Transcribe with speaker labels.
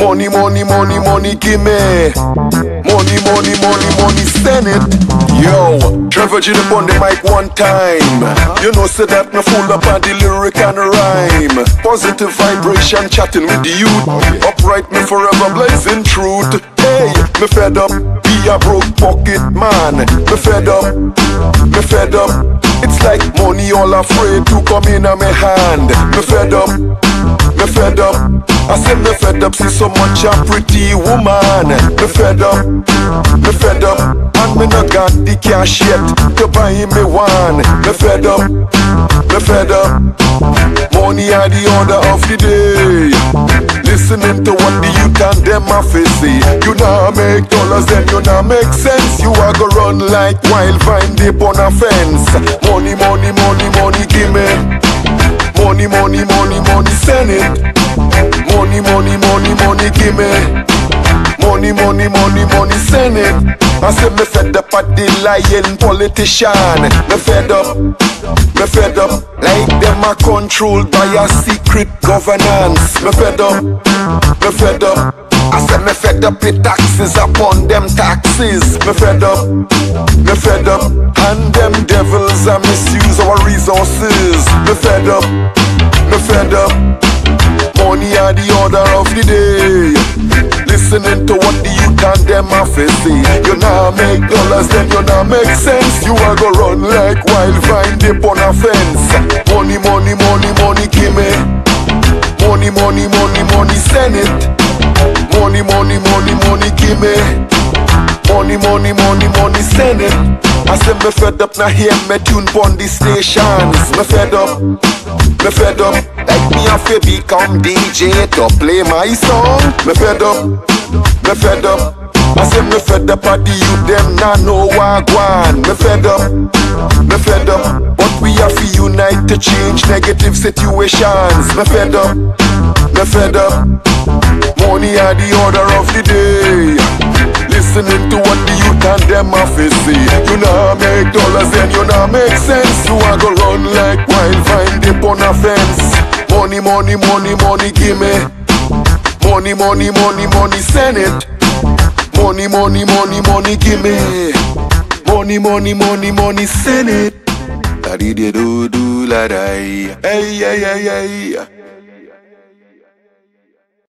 Speaker 1: Money, money, money, money, gimme. Money, money, money, money, send it. Yo, Trevor G upon the mic one time. You know, say that me full up on the lyric and the rhyme. Positive vibration, chatting with the youth. Upright, me forever blazing truth. Hey, me fed up, be a broke pocket man. Me fed up, me fed up. It's like money all afraid to come in on my hand. Me fed up, me fed up. I said me fed up, see so much a pretty woman. Me fed up, me fed up, and me not got the cash yet to buy me one. Me fed up, me fed up. Money are the order of the day. Listening to what the youth and them a say. You not make dollars, then you not make sense. You are go run like wild vine deep on a fence. Money, money, money, money, give me. Money, money, money, money, send it. Money, money, give me. Money, money, money, money, send it. I said me fed up at the lying politician. Me fed up, me fed up. Like them are controlled by a secret governance. Me fed up, me fed up. I said me fed up with taxes upon them taxes. Me fed up, me fed up. And them devils a misuse our resources. Me fed up, me fed up. Order of the day. Listening to what the youth and them a say. You not make dollars, then you not make sense. You are go run like wild vine dip on a fence. Money, money, money, money, give me. Money, money, money, money, send it. Money, money, money, money, give me. Money, money, money, money, send it. I said me fed up, now hear me tune pon the stations. Me fed up, me fed up. Like me a fi become DJ to play my song. Me fed up, me fed up. I said me fed up at the youth them nah know one. Me fed up, me fed up. But we have to unite to change negative situations. Me fed up, me fed up. Money are the order of the day. Listening to what the youth and them to say. You not make dollars, then you not make sense. You a go run like wild vine dip on a fence. Money, money, money, money, give me. Money, money, money, money, send it. Money, money, money, money, give me. Money, money, money, money, send it. La di do do la die. Hey, hey, hey, hey.